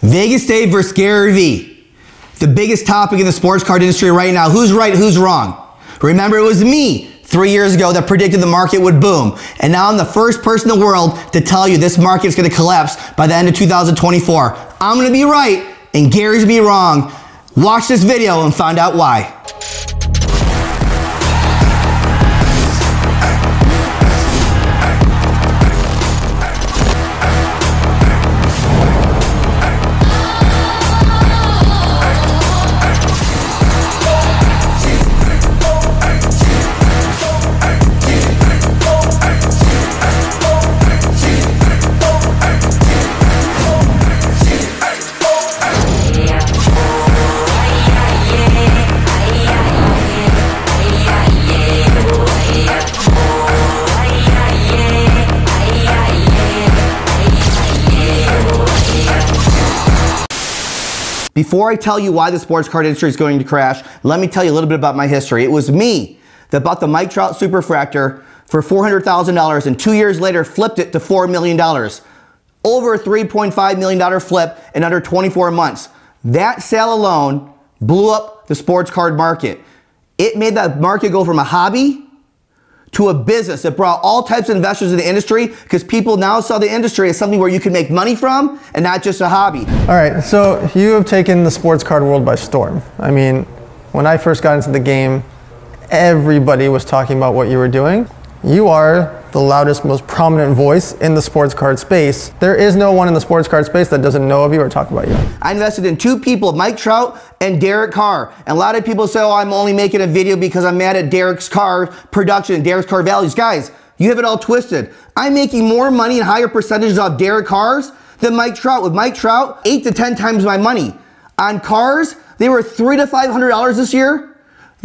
Vegas Dave versus Gary Vee. The biggest topic in the sports card industry right now. Who's right, who's wrong? Remember, it was me three years ago that predicted the market would boom. And now I'm the first person in the world to tell you this market is going to collapse by the end of 2024. I'm going to be right and Gary's be wrong. Watch this video and find out why. Before I tell you why the sports card industry is going to crash, let me tell you a little bit about my history. It was me that bought the Mike Trout Superfractor for $400,000 and two years later flipped it to $4 million. Over a $3.5 million flip in under 24 months. That sale alone blew up the sports card market. It made that market go from a hobby to a business. It brought all types of investors in the industry because people now saw the industry as something where you can make money from and not just a hobby. All right, so you have taken the sports card world by storm. I mean, when I first got into the game, everybody was talking about what you were doing. You are the loudest, most prominent voice in the sports card space. There is no one in the sports card space that doesn't know of you or talk about you. I invested in two people, Mike Trout and Derek Carr. And a lot of people say, oh, I'm only making a video because I'm mad at Derek's car production, Derek's car values. Guys, you have it all twisted. I'm making more money and higher percentages off Derek Carr's than Mike Trout. With Mike Trout, eight to 10 times my money. On cars, they were three to $500 this year.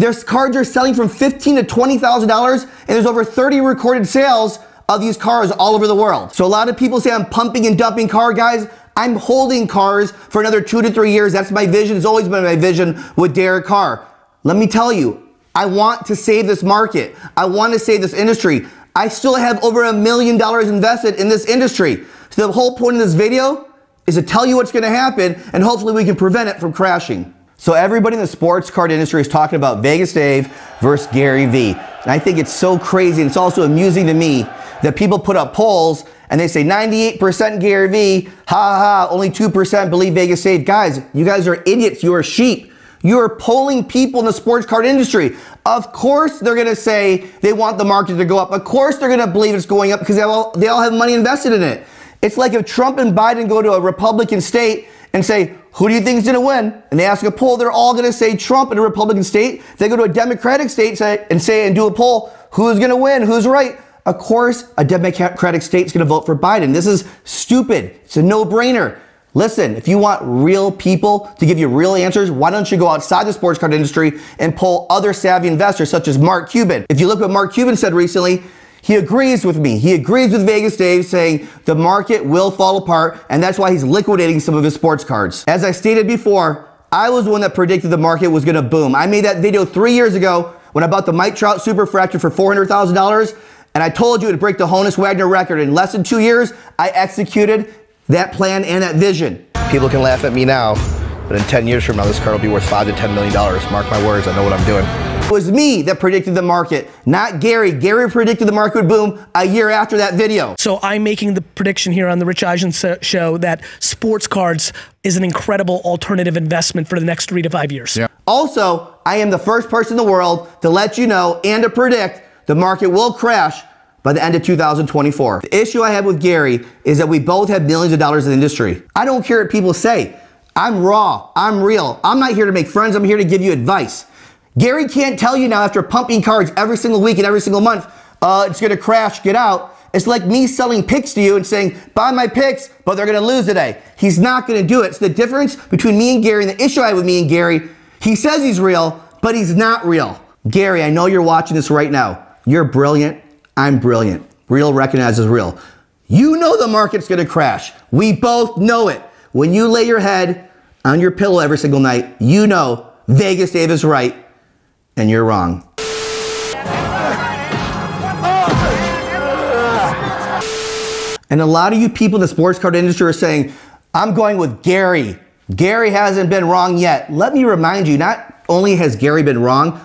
Their cards are selling from fifteen to $20,000 and there's over 30 recorded sales of these cars all over the world. So a lot of people say I'm pumping and dumping car guys. I'm holding cars for another two to three years. That's my vision. It's always been my vision with Derek Carr. Let me tell you, I want to save this market. I want to save this industry. I still have over a million dollars invested in this industry. So the whole point of this video is to tell you what's going to happen and hopefully we can prevent it from crashing. So everybody in the sports card industry is talking about Vegas Dave versus Gary Vee. And I think it's so crazy and it's also amusing to me that people put up polls and they say 98% Gary Vee, ha ha, only 2% believe Vegas Dave. Guys, you guys are idiots. You are sheep. You are polling people in the sports card industry. Of course, they're going to say they want the market to go up. Of course, they're going to believe it's going up because they all, they all have money invested in it. It's like if Trump and Biden go to a Republican state and say, who do you think is going to win? And they ask a poll, they're all going to say Trump in a Republican state. They go to a Democratic state and say and do a poll, who's going to win? Who's right? Of course, a Democratic state is going to vote for Biden. This is stupid. It's a no-brainer. Listen, if you want real people to give you real answers, why don't you go outside the sports card industry and poll other savvy investors such as Mark Cuban? If you look what Mark Cuban said recently, he agrees with me. He agrees with Vegas Dave saying the market will fall apart, and that's why he's liquidating some of his sports cards. As I stated before, I was the one that predicted the market was gonna boom. I made that video three years ago when I bought the Mike Trout super Superfractor for $400,000, and I told you to break the Honus Wagner record. In less than two years, I executed that plan and that vision. People can laugh at me now, but in 10 years from now, this car will be worth five to $10 million. Mark my words, I know what I'm doing. It was me that predicted the market, not Gary. Gary predicted the market would boom a year after that video. So I'm making the prediction here on the Rich Eisen show that sports cards is an incredible alternative investment for the next three to five years. Yeah. Also, I am the first person in the world to let you know and to predict the market will crash by the end of 2024. The issue I have with Gary is that we both have millions of dollars in the industry. I don't care what people say. I'm raw. I'm real. I'm not here to make friends. I'm here to give you advice. Gary can't tell you now after pumping cards every single week and every single month, uh, it's going to crash, get out. It's like me selling picks to you and saying, buy my picks, but they're going to lose today. He's not going to do it. So the difference between me and Gary and the issue I have with me and Gary, he says he's real, but he's not real. Gary, I know you're watching this right now. You're brilliant. I'm brilliant. Real recognizes real. You know the market's going to crash. We both know it. When you lay your head on your pillow every single night, you know Vegas Dave is right and you're wrong. And a lot of you people in the sports card industry are saying, I'm going with Gary. Gary hasn't been wrong yet. Let me remind you, not only has Gary been wrong,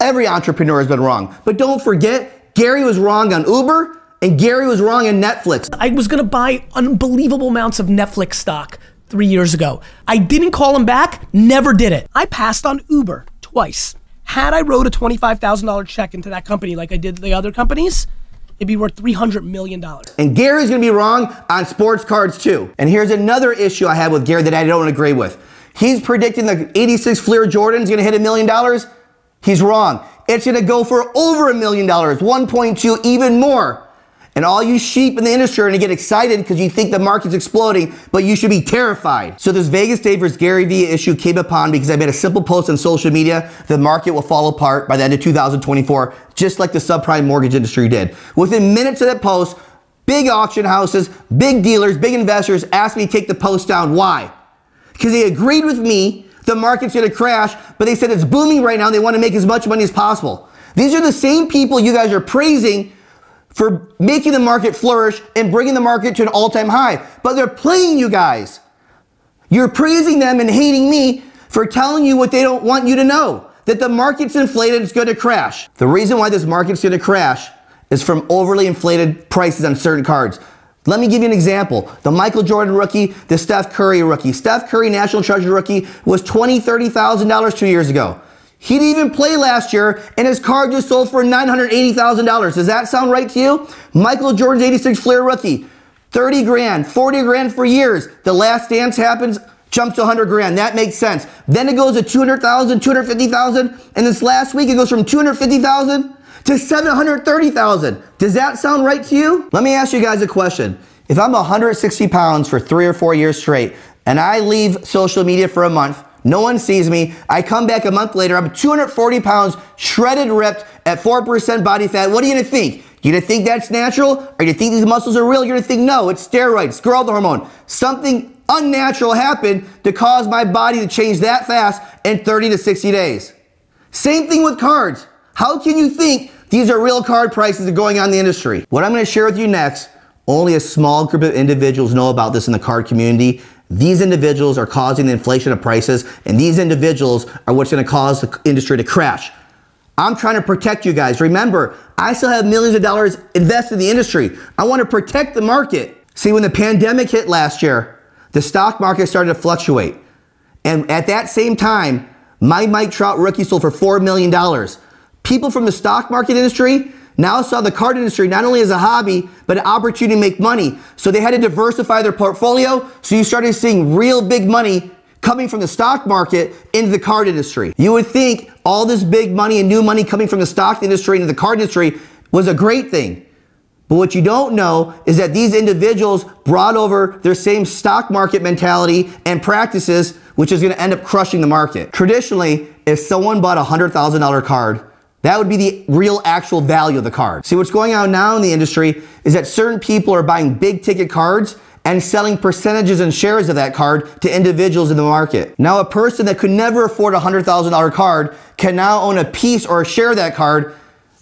every entrepreneur has been wrong. But don't forget, Gary was wrong on Uber and Gary was wrong on Netflix. I was gonna buy unbelievable amounts of Netflix stock three years ago. I didn't call him back, never did it. I passed on Uber twice. Had I wrote a $25,000 check into that company like I did the other companies, it'd be worth $300 million. And Gary's gonna be wrong on sports cards too. And here's another issue I have with Gary that I don't agree with. He's predicting the 86 Fleer Jordan's gonna hit a million dollars. He's wrong. It's gonna go for over a million dollars, 1.2, even more. And all you sheep in the industry are going to get excited because you think the market's exploding, but you should be terrified. So this Vegas Davis Gary Vee issue came upon because I made a simple post on social media. The market will fall apart by the end of 2024, just like the subprime mortgage industry did. Within minutes of that post, big auction houses, big dealers, big investors asked me to take the post down. Why? Because they agreed with me the market's going to crash, but they said it's booming right now they want to make as much money as possible. These are the same people you guys are praising for making the market flourish and bringing the market to an all time high. But they're playing you guys. You're praising them and hating me for telling you what they don't want you to know that the market's inflated, it's going to crash. The reason why this market's going to crash is from overly inflated prices on certain cards. Let me give you an example. The Michael Jordan rookie, the Steph Curry rookie. Steph Curry National Treasure rookie was $20,000, $30,000 two years ago. He didn't even play last year, and his car just sold for $980,000. Does that sound right to you? Michael Jordan's 86 Fleer rookie, 30 grand, 40 grand for years. The last dance happens, jumps to 100 grand. That makes sense. Then it goes to 200,000, 250,000, and this last week it goes from 250,000 to 730,000. Does that sound right to you? Let me ask you guys a question. If I'm 160 pounds for three or four years straight, and I leave social media for a month, no one sees me. I come back a month later. I'm 240 pounds, shredded, ripped, at 4% body fat. What are you gonna think? You gonna think that's natural? Or you think these muscles are real? You're gonna think, no, it's steroids, growth hormone. Something unnatural happened to cause my body to change that fast in 30 to 60 days. Same thing with cards. How can you think these are real card prices that are going on in the industry? What I'm gonna share with you next, only a small group of individuals know about this in the card community. These individuals are causing the inflation of prices, and these individuals are what's going to cause the industry to crash. I'm trying to protect you guys. Remember, I still have millions of dollars invested in the industry. I want to protect the market. See, when the pandemic hit last year, the stock market started to fluctuate. And at that same time, my Mike Trout rookie sold for $4 million. People from the stock market industry now saw the card industry not only as a hobby, but an opportunity to make money. So they had to diversify their portfolio. So you started seeing real big money coming from the stock market into the card industry. You would think all this big money and new money coming from the stock industry into the card industry was a great thing. But what you don't know is that these individuals brought over their same stock market mentality and practices, which is going to end up crushing the market. Traditionally, if someone bought a $100,000 card that would be the real actual value of the card. See, what's going on now in the industry is that certain people are buying big ticket cards and selling percentages and shares of that card to individuals in the market. Now, a person that could never afford a $100,000 card can now own a piece or a share of that card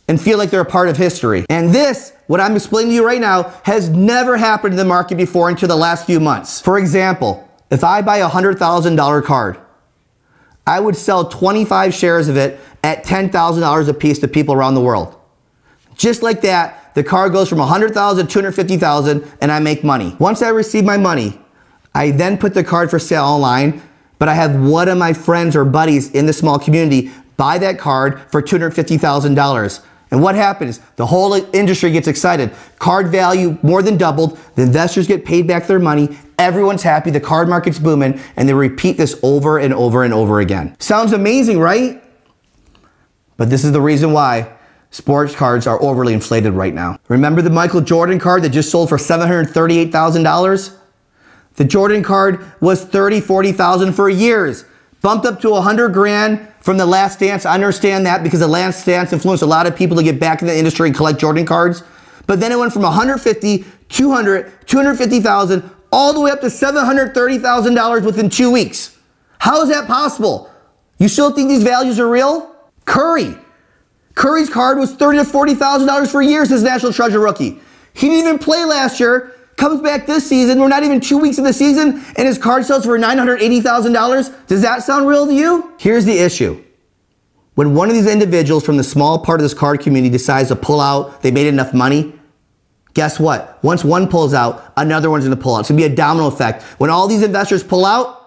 and feel like they're a part of history. And this, what I'm explaining to you right now, has never happened in the market before until the last few months. For example, if I buy a $100,000 card, I would sell 25 shares of it at $10,000 a piece to people around the world. Just like that, the car goes from 100,000 to 250,000 and I make money. Once I receive my money, I then put the card for sale online, but I have one of my friends or buddies in the small community buy that card for $250,000. And what happens? The whole industry gets excited. Card value more than doubled. The investors get paid back their money. Everyone's happy. The card market's booming. And they repeat this over and over and over again. Sounds amazing, right? But this is the reason why sports cards are overly inflated right now. Remember the Michael Jordan card that just sold for $738,000? The Jordan card was 30, 40,000 for years. Bumped up to 100 grand from the last dance. I understand that because the last dance influenced a lot of people to get back in the industry and collect Jordan cards. But then it went from 150, 200, 250,000, all the way up to $730,000 within two weeks. How is that possible? You still think these values are real? Curry. Curry's card was thirty to forty thousand dollars for years as National Treasure rookie. He didn't even play last year. Comes back this season. We're not even two weeks in the season, and his card sells for $980,000. Does that sound real to you? Here's the issue. When one of these individuals from the small part of this card community decides to pull out, they made enough money, guess what? Once one pulls out, another one's gonna pull out. It's gonna be a domino effect. When all these investors pull out,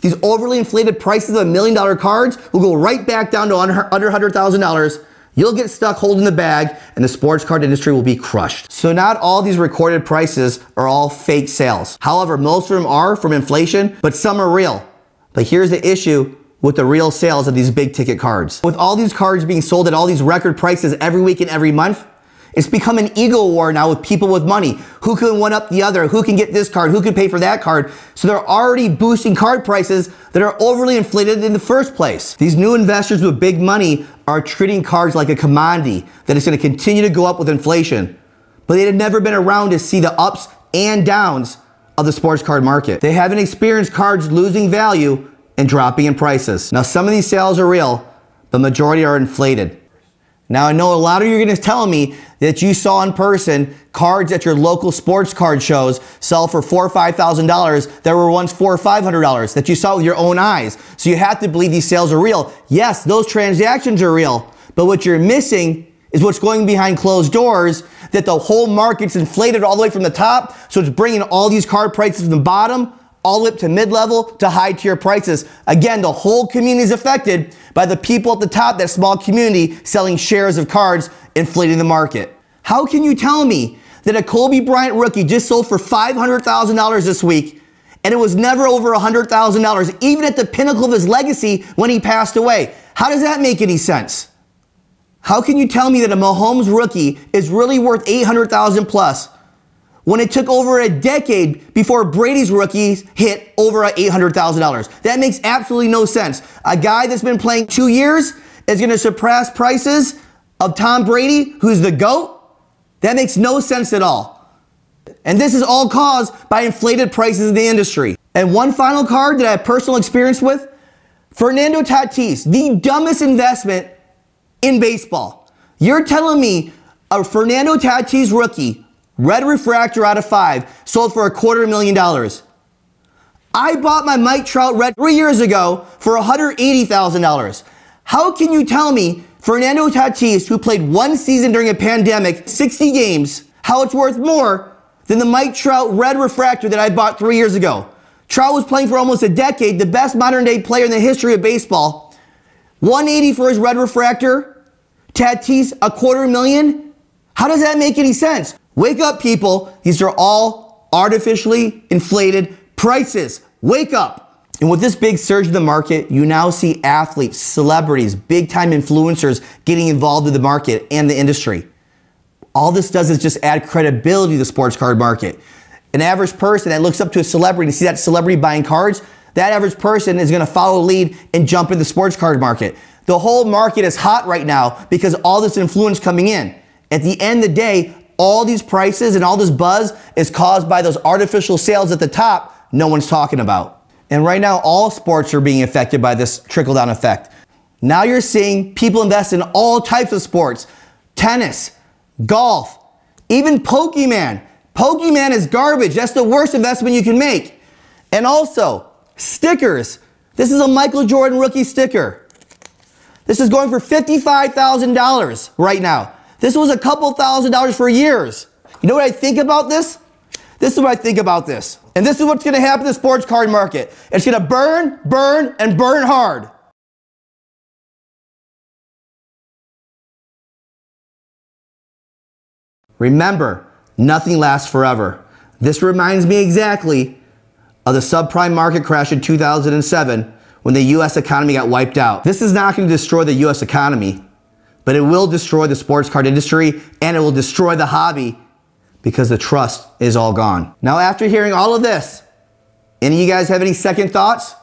these overly inflated prices of a million dollar cards will go right back down to under $100,000. You'll get stuck holding the bag and the sports card industry will be crushed. So not all these recorded prices are all fake sales. However, most of them are from inflation, but some are real. But here's the issue with the real sales of these big ticket cards. With all these cards being sold at all these record prices every week and every month, it's become an ego war now with people with money. Who can one up the other? Who can get this card? Who can pay for that card? So they're already boosting card prices that are overly inflated in the first place. These new investors with big money are treating cards like a commodity that is going to continue to go up with inflation. But they had never been around to see the ups and downs of the sports card market. They haven't experienced cards losing value and dropping in prices. Now, some of these sales are real, but the majority are inflated. Now, I know a lot of you are going to tell me that you saw in person cards at your local sports card shows sell for four or five thousand dollars that were once four or five hundred dollars that you saw with your own eyes. So you have to believe these sales are real. Yes, those transactions are real, but what you're missing is what's going behind closed doors that the whole market's inflated all the way from the top. So it's bringing all these card prices from the bottom all up to mid-level to high tier prices. Again, the whole community is affected by the people at the top, that small community selling shares of cards, inflating the market. How can you tell me that a Kobe Bryant rookie just sold for $500,000 this week and it was never over $100,000, even at the pinnacle of his legacy when he passed away? How does that make any sense? How can you tell me that a Mahomes rookie is really worth 800,000 plus when it took over a decade before Brady's rookies hit over $800,000. That makes absolutely no sense. A guy that's been playing two years is going to surpass prices of Tom Brady, who's the GOAT? That makes no sense at all. And this is all caused by inflated prices in the industry. And one final card that I have personal experience with Fernando Tatis, the dumbest investment in baseball. You're telling me a Fernando Tatis rookie Red refractor out of five, sold for a quarter million dollars. I bought my Mike Trout red three years ago for $180,000. How can you tell me Fernando Tatis, who played one season during a pandemic, 60 games, how it's worth more than the Mike Trout red refractor that I bought three years ago? Trout was playing for almost a decade, the best modern day player in the history of baseball. 180 for his red refractor, Tatis a quarter million. How does that make any sense? Wake up, people. These are all artificially inflated prices. Wake up. And with this big surge in the market, you now see athletes, celebrities, big time influencers getting involved in the market and the industry. All this does is just add credibility to the sports card market. An average person that looks up to a celebrity to see that celebrity buying cards, that average person is going to follow lead and jump in the sports card market. The whole market is hot right now because all this influence coming in. At the end of the day, all these prices and all this buzz is caused by those artificial sales at the top no one's talking about. And right now, all sports are being affected by this trickle down effect. Now you're seeing people invest in all types of sports tennis, golf, even Pokemon. Pokemon is garbage. That's the worst investment you can make. And also, stickers. This is a Michael Jordan rookie sticker. This is going for $55,000 right now. This was a couple thousand dollars for years. You know what I think about this? This is what I think about this. And this is what's going to happen in the sports card market. It's going to burn, burn, and burn hard. Remember, nothing lasts forever. This reminds me exactly of the subprime market crash in 2007 when the US economy got wiped out. This is not going to destroy the US economy but it will destroy the sports card industry and it will destroy the hobby because the trust is all gone. Now, after hearing all of this, any of you guys have any second thoughts?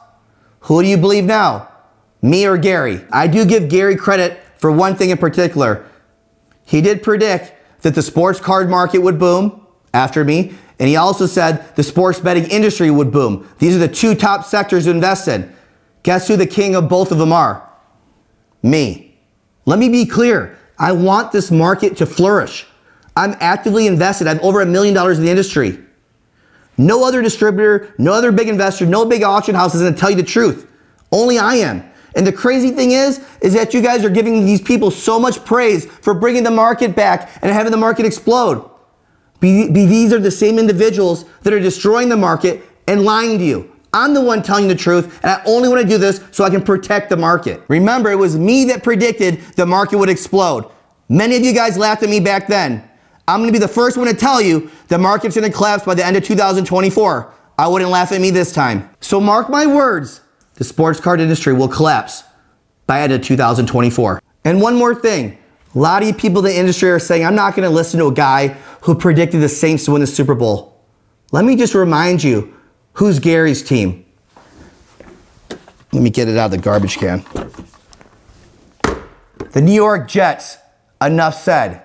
Who do you believe now? Me or Gary? I do give Gary credit for one thing in particular. He did predict that the sports card market would boom after me, and he also said the sports betting industry would boom. These are the two top sectors to invest in. Guess who the king of both of them are? Me. Let me be clear. I want this market to flourish. I'm actively invested. I have over a million dollars in the industry. No other distributor, no other big investor, no big auction house is going to tell you the truth. Only I am. And the crazy thing is, is that you guys are giving these people so much praise for bringing the market back and having the market explode. Be, be, these are the same individuals that are destroying the market and lying to you. I'm the one telling the truth, and I only want to do this so I can protect the market. Remember, it was me that predicted the market would explode. Many of you guys laughed at me back then. I'm going to be the first one to tell you the market's going to collapse by the end of 2024. I wouldn't laugh at me this time. So mark my words, the sports card industry will collapse by the end of 2024. And one more thing. A lot of you people in the industry are saying, I'm not going to listen to a guy who predicted the Saints to win the Super Bowl. Let me just remind you, who's Gary's team? Let me get it out of the garbage can. The New York Jets, enough said.